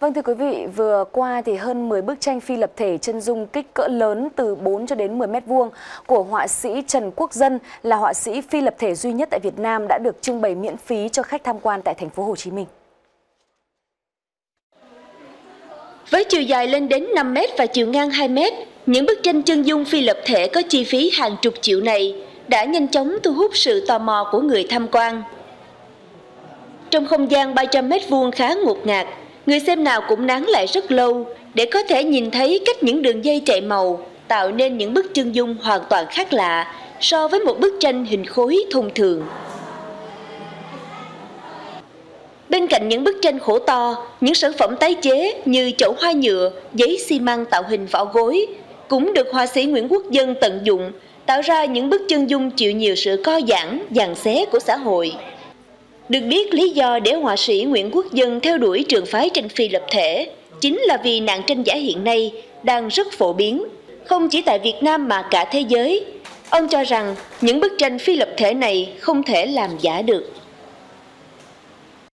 Vâng thưa quý vị, vừa qua thì hơn 10 bức tranh phi lập thể chân dung kích cỡ lớn từ 4 cho đến 10 mét vuông của họa sĩ Trần Quốc Dân là họa sĩ phi lập thể duy nhất tại Việt Nam đã được trưng bày miễn phí cho khách tham quan tại thành phố Hồ Chí Minh. Với chiều dài lên đến 5 mét và chiều ngang 2 mét, những bức tranh chân dung phi lập thể có chi phí hàng chục triệu này đã nhanh chóng thu hút sự tò mò của người tham quan. Trong không gian 300 mét vuông khá ngột ngạt, người xem nào cũng nán lại rất lâu để có thể nhìn thấy cách những đường dây chạy màu tạo nên những bức chân dung hoàn toàn khác lạ so với một bức tranh hình khối thông thường. Bên cạnh những bức tranh khổ to, những sản phẩm tái chế như chậu hoa nhựa, giấy xi măng tạo hình vỏ gối cũng được họa sĩ Nguyễn Quốc Dân tận dụng, tạo ra những bức chân dung chịu nhiều sự co giãn, dàn xé của xã hội. Được biết lý do để họa sĩ Nguyễn Quốc Dân theo đuổi trường phái tranh phi lập thể chính là vì nạn tranh giả hiện nay đang rất phổ biến, không chỉ tại Việt Nam mà cả thế giới. Ông cho rằng những bức tranh phi lập thể này không thể làm giả được.